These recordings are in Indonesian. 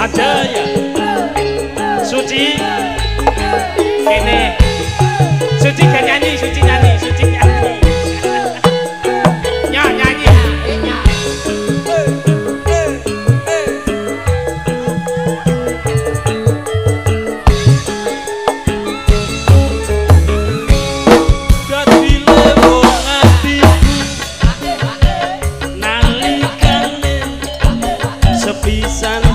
saja ya suci. Ini suci kan nyanyi suci nyanyi suci nyanyi. Ya nyanyi. Nalikane sepisan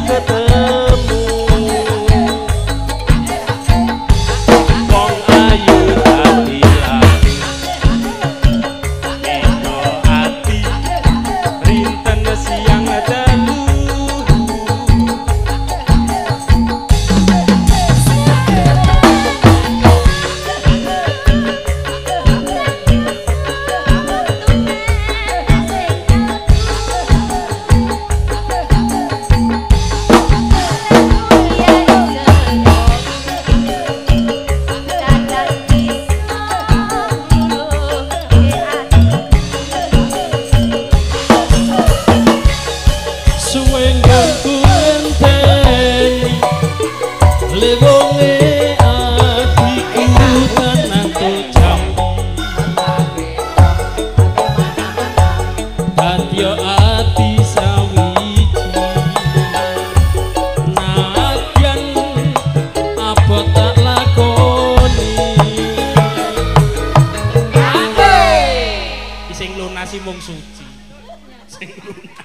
lunasi mung suci. Sing lunas.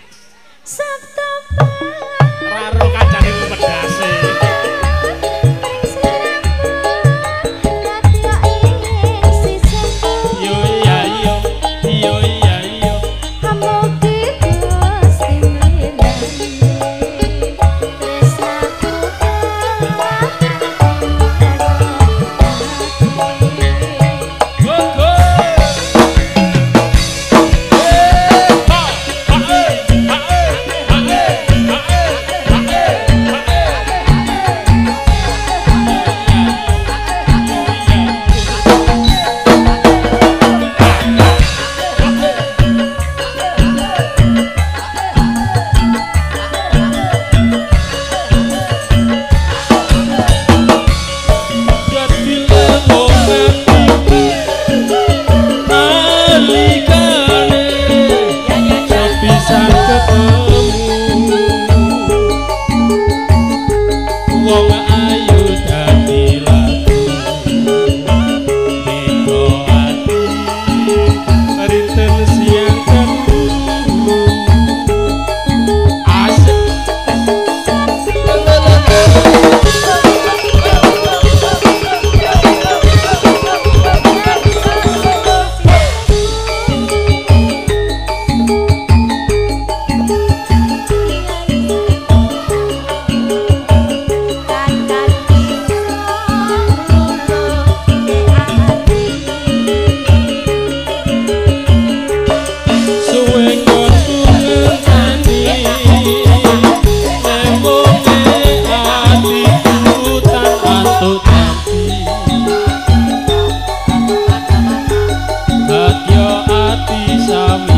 Pedase amor